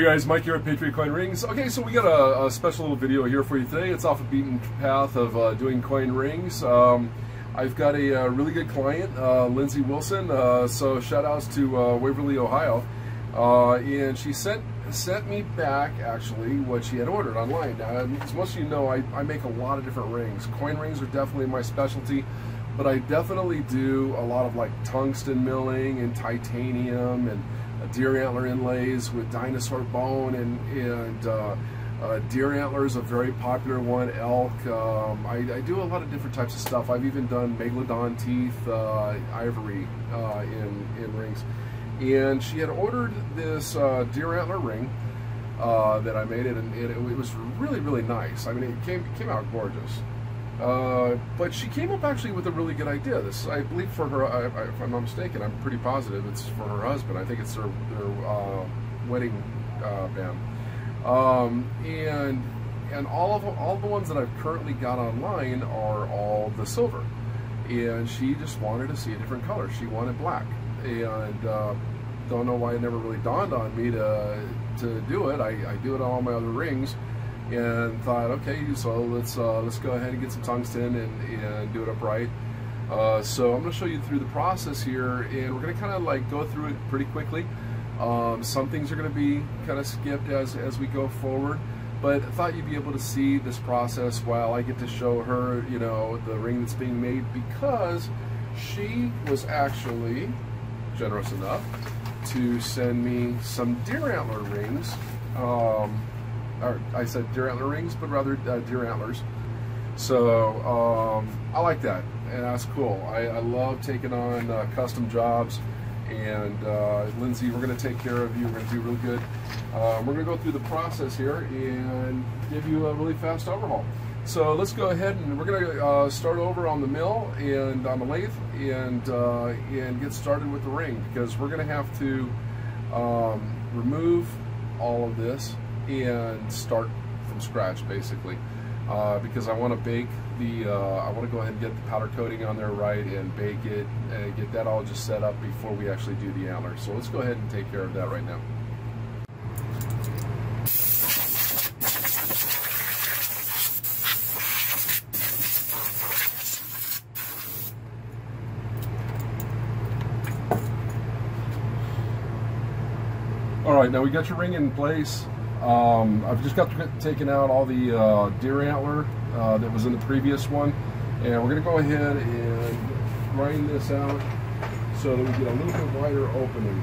Hey guys, Mike here at Patriot Coin Rings. Okay, so we got a, a special little video here for you today. It's off a beaten path of uh, doing coin rings. Um, I've got a, uh, really good client, uh, Lindsay Wilson. Uh, so shout outs to uh, Waverly, Ohio. Uh, and she sent sent me back actually what she had ordered online. Now, as most of you know, I, I make a lot of different rings. Coin rings are definitely my specialty, but I definitely do a lot of like tungsten milling and titanium and deer antler inlays with dinosaur bone and, and uh, uh, deer antler is a very popular one, elk. Um, I, I, do a lot of different types of stuff. I've even done megalodon teeth, uh, ivory uh, in, in rings. And she had ordered this uh, deer antler ring uh, that I made it, and it, it, was really, really nice. I mean, it came, came out gorgeous. Uh, but she came up actually with a really good idea. This, I believe, for her, I, I, if I'm not mistaken, I'm pretty positive it's for her husband. I think it's their, their uh, wedding uh, band. Um, and and all of all the ones that I've currently got online are all the silver. And she just wanted to see a different color. She wanted black, and uh, don't know why it never really dawned on me to to do it. I, I do it on all my other rings and thought, okay, so let's uh, let's go ahead and get some tungsten and, and do it upright. Uh, so I'm going to show you through the process here, and we're going to kind of like go through it pretty quickly. Um, some things are going to be kind of skipped as as we go forward, but I thought you'd be able to see this process while I get to show her, you know, the ring that's being made because she was actually generous enough to send me some deer antler rings. Um, or I said deer antler rings, but rather uh, deer antlers. So um, I like that, and that's cool. I, I love taking on uh, custom jobs. And uh, Lindsay, we're going to take care of you. We're going to do really good. Um, we're going to go through the process here and give you a really fast overhaul. So let's go ahead and we're going to uh, start over on the mill and on the lathe and uh, and get started with the ring because we're going to have to um, remove all of this and start from scratch basically. Uh, because I want to bake the uh, I want to go ahead and get the powder coating on there right and bake it and get that all just set up before we actually do the antler so let's go ahead and take care of that right now. All right, now we got your ring in place. Um, I've just got taken out all the uh, deer antler uh, that was in the previous one. And we're going to go ahead and grind this out so that we get a little bit wider opening.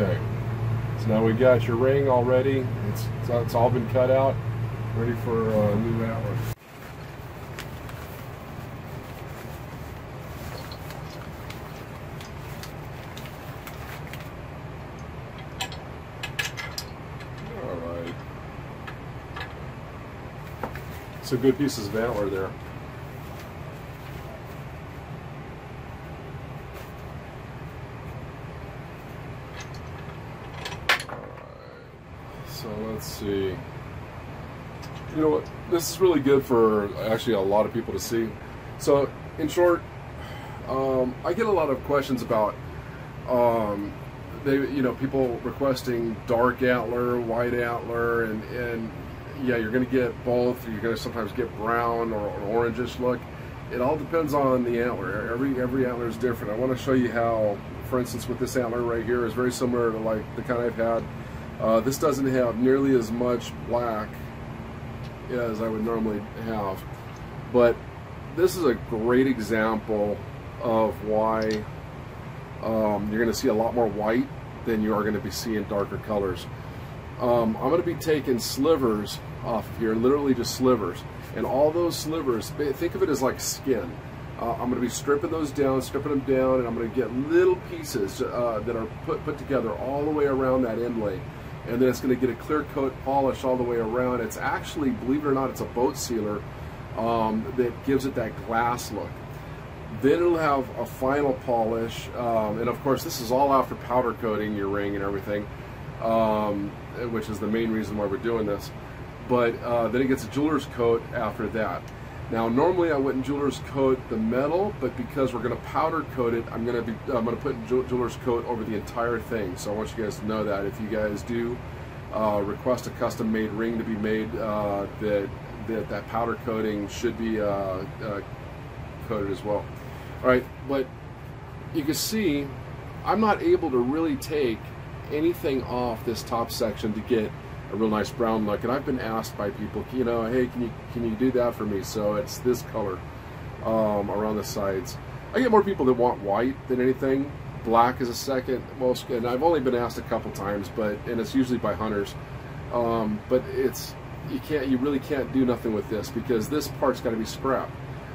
Okay, so now we got your ring already. It's, it's all been cut out, ready for a uh, new antler. All right. Some good pieces of antler there. So let's see. you know what, this is really good for actually a lot of people to see. So, in short, um, I get a lot of questions about, um, they, you know, people requesting dark antler, white antler, and, and yeah, you're going to get both. You're going to sometimes get brown or an orangish look. It all depends on the antler. Every every antler is different. I want to show you how, for instance, with this antler right here is very similar to like the kind I've had. Uh, this doesn't have nearly as much black as I would normally have, but this is a great example of why um, you're going to see a lot more white than you are going to be seeing darker colors. Um, I'm going to be taking slivers off of here, literally just slivers. And all those slivers, think of it as like skin. Uh, I'm going to be stripping those down, stripping them down, and I'm going to get little pieces uh, that are put, put together all the way around that inlay. And then it's going to get a clear coat polish all the way around. It's actually, believe it or not, it's a boat sealer um, that gives it that glass look. Then it'll have a final polish, um, and of course this is all after powder coating your ring and everything, um, which is the main reason why we're doing this but uh, then it gets a jeweler's coat after that. Now, normally I wouldn't jeweler's coat the metal, but because we're going to powder coat it, I'm going to be I'm going to put jeweler's coat over the entire thing. So I want you guys to know that if you guys do uh, request a custom made ring to be made, uh, that, that that powder coating should be uh, uh, coated as well. All right, but you can see I'm not able to really take anything off this top section to get a real nice brown look. And I've been asked by people, you know, hey, can you can you do that for me? So it's this color um, around the sides. I get more people that want white than anything. Black is a second most, and I've only been asked a couple times, but and it's usually by hunters. Um, but it's you can't, you really can't do nothing with this because this part's got to be scrapped.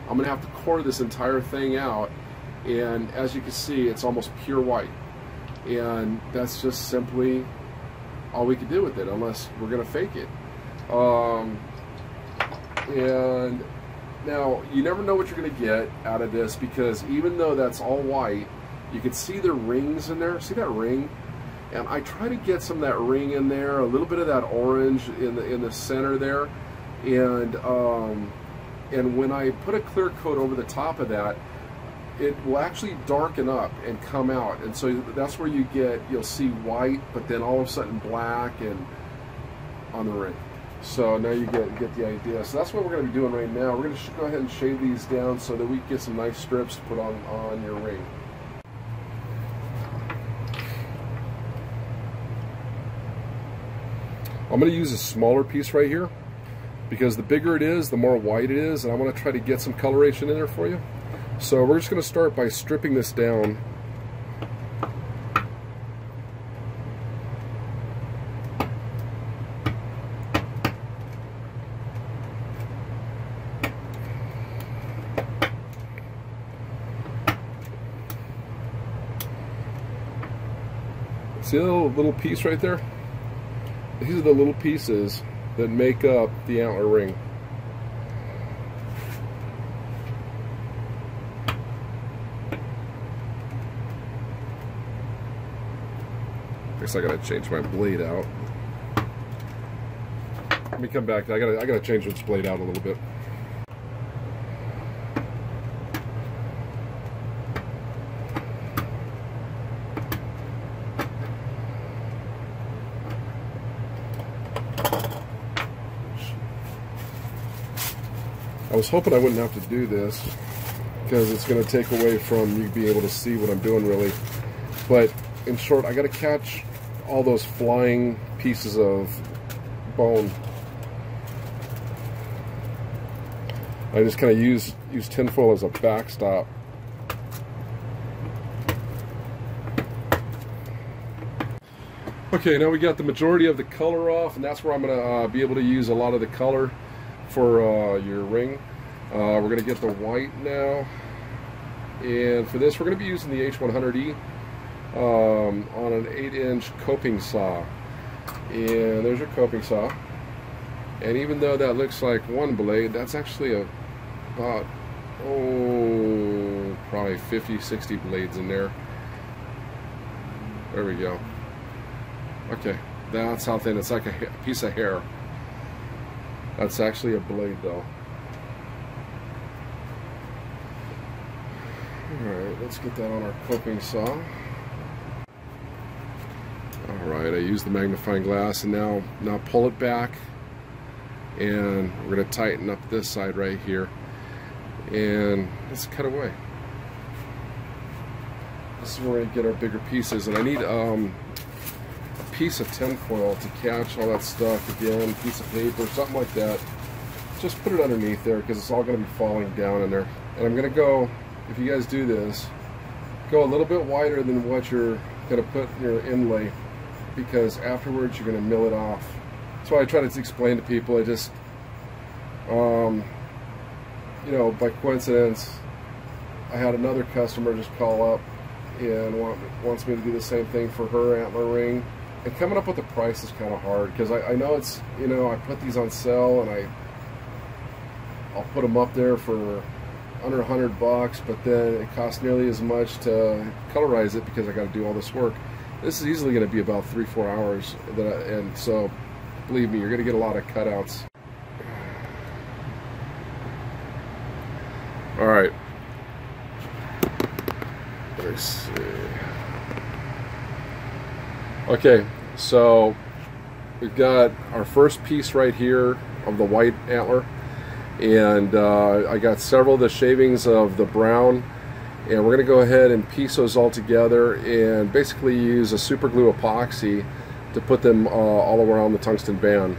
I'm gonna have to core this entire thing out, and as you can see, it's almost pure white, and that's just simply all we could do with it unless we're going to fake it. Um, and now you never know what you're going to get out of this because even though that's all white, you can see the rings in there. See that ring? And I try to get some of that ring in there, a little bit of that orange in the in the center there, and um, and when I put a clear coat over the top of that, it will actually darken up and come out. And so that's where you get you'll see white but then all of a sudden black and on the ring. So now you get get the idea. So that's what we're going to be doing right now. We're going to go ahead and shave these down so that we get some nice strips to put on on your ring. I'm going to use a smaller piece right here because the bigger it is the more white it is and I want to try to get some coloration in there for you so we're just going to start by stripping this down. See the little, little piece right there? These are the little pieces that make up the antler ring. I gotta change my blade out. Let me come back. I gotta I gotta change this blade out a little bit. I was hoping I wouldn't have to do this because it's going to take away from you being able to see what I'm doing really. But in short, I got to catch all those flying pieces of bone. I just kind of use use tinfoil as a backstop. Okay, now we got the majority of the color off, and that's where I'm going to uh, be able to use a lot of the color for uh, your ring. Uh, we're going to get the white now, and for this we're going to be using the H100E um, on an 8 inch coping saw. And there's your coping saw. And even though that looks like one blade, that's actually a, about, oh, probably 50, 60 blades in there. There we go. Okay, that's how thin, it's like a piece of hair. That's actually a blade though. Alright, let's get that on our coping saw. Alright, I use the magnifying glass and now now pull it back and we're going to tighten up this side right here and let's cut away. This is where we get our bigger pieces and I need um, a piece of tinfoil to catch all that stuff again, piece of paper, something like that. Just put it underneath there because it's all going to be falling down in there. And I'm going to go, if you guys do this, go a little bit wider than what you're going to put in your inlay because afterwards you're going to mill it off. That's why I try to explain to people. I just, um, you know, by coincidence, I had another customer just call up and want, wants me to do the same thing for her antler ring. And coming up with the price is kind of hard because I, I know it's, you know, I put these on sale and I, I'll put them up there for under hundred bucks, but then it costs nearly as much to colorize it because I got to do all this work. This is easily going to be about three, four hours, that I, and so believe me, you're going to get a lot of cutouts. All right. Let's see. Okay, so we've got our first piece right here of the white antler and uh, I got several of the shavings of the brown and we're going to go ahead and piece those all together and basically use a super glue epoxy to put them uh, all around the tungsten band.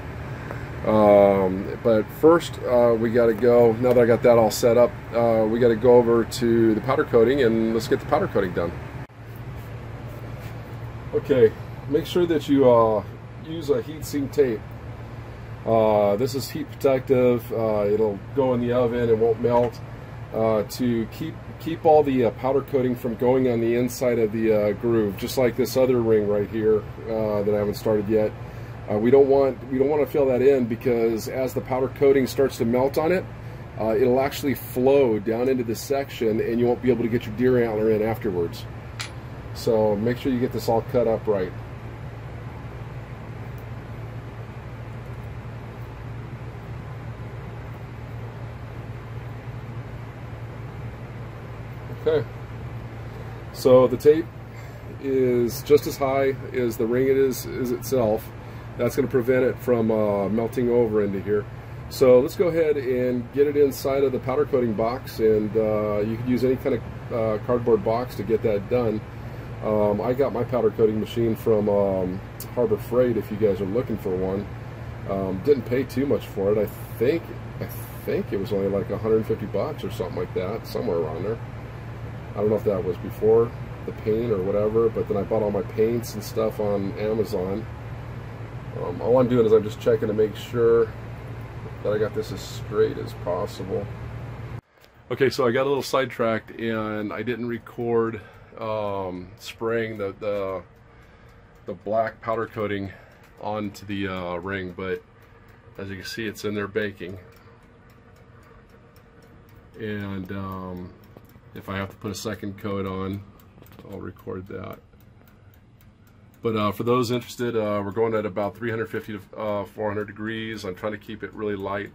Um, but first uh, we got to go, now that I got that all set up, uh, we got to go over to the powder coating and let's get the powder coating done. Okay, make sure that you uh, use a heat sink tape. Uh, this is heat protective, uh, it'll go in the oven, it won't melt. To keep keep all the uh, powder coating from going on the inside of the uh, groove, just like this other ring right here uh, that I haven't started yet. Uh, we don't want we don't want to fill that in because as the powder coating starts to melt on it, uh, it'll actually flow down into this section, and you won't be able to get your deer antler in afterwards. So make sure you get this all cut up right. Okay. So the tape is just as high as the ring it is, is itself. That's going to prevent it from uh, melting over into here. So let's go ahead and get it inside of the powder coating box and uh, you can use any kind of uh, cardboard box to get that done. Um, I got my powder coating machine from um, Harbor Freight if you guys are looking for one. Um, didn't pay too much for it. I think I think it was only like 150 bucks or something like that, somewhere around there. I don't know if that was before the paint or whatever, but then I bought all my paints and stuff on Amazon. Um, all I'm doing is I'm just checking to make sure that I got this as straight as possible. Okay, so I got a little sidetracked and I didn't record um, spraying the, the, the black powder coating onto the uh, ring, but as you can see, it's in there baking. And um, if I have to put a second coat on, I'll record that. But uh, for those interested, uh, we're going at about 350 to uh, 400 degrees. I'm trying to keep it really light.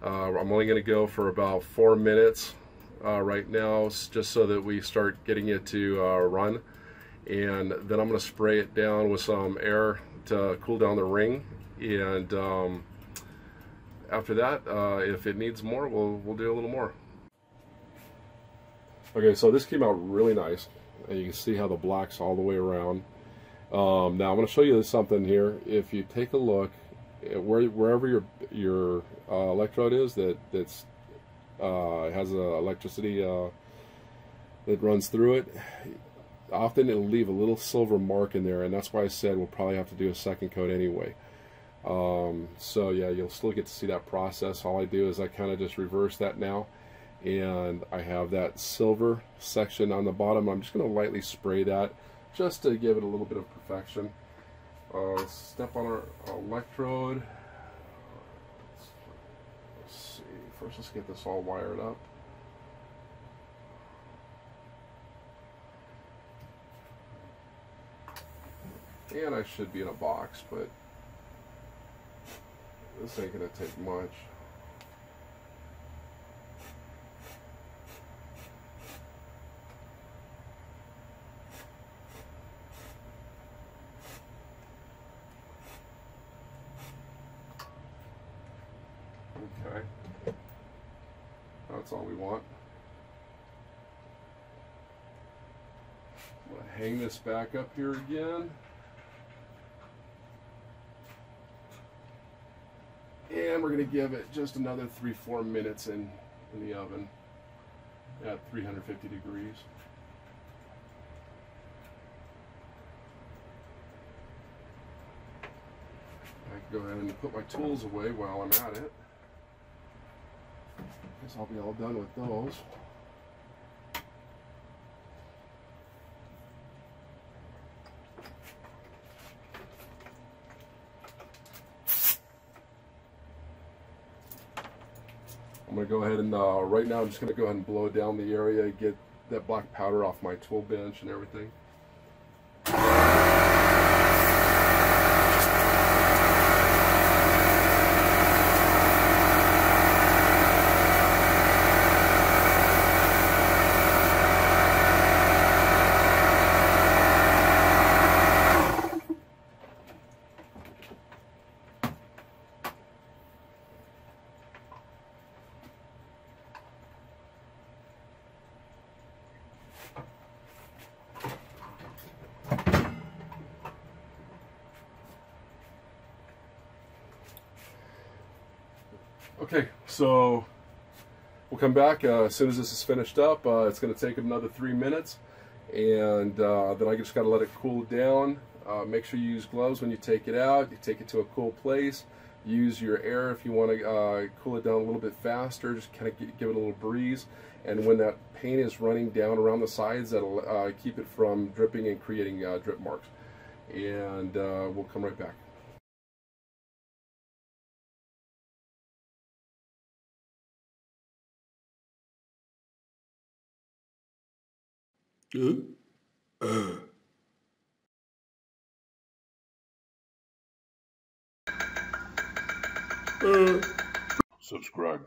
Uh, I'm only going to go for about four minutes uh, right now, just so that we start getting it to uh, run. And then I'm going to spray it down with some air to cool down the ring. And um, after that, if it needs more, we'll, we'll do a little more. Okay, so this came out really nice. And you can see how the black's all the way around. Um, now I'm going to show you something here. If you take a look, where, wherever your your uh, electrode is that that's uh, has a electricity uh, that runs through it, often it'll leave a little silver mark in there, and that's why I said we'll probably have to do a second coat anyway. Um, so yeah, you'll still get to see that process. All I do is I kind of just reverse that now and I have that silver section on the bottom. I'm just going to lightly spray that just to give it a little bit of perfection. Uh, step on our electrode. Let's see. First, let's get this all wired up. And I should be in a box, but This ain't gonna take much. Okay. That's all we want. I'm going to hang this back up here again. And we're going to give it just another three, four minutes in, in the oven at 350 degrees. I can go ahead and put my tools away while I'm at it. Guess I'll be all done with those. I'm to go ahead and, uh, right now I'm just to go ahead and blow down the area, get that black powder off my tool bench and everything. Okay, so we'll come back uh, as soon as this is finished up. Uh, it's going to take another three minutes, and uh, then I just got to let it cool down. Uh, make sure you use gloves when you take it out. You take it to a cool place. Use your air if you want to uh, cool it down a little bit faster. Just kind of give it a little breeze. And when that paint is running down around the sides, that'll uh, keep it from dripping and creating drip marks. And we'll come right back. Subscribe.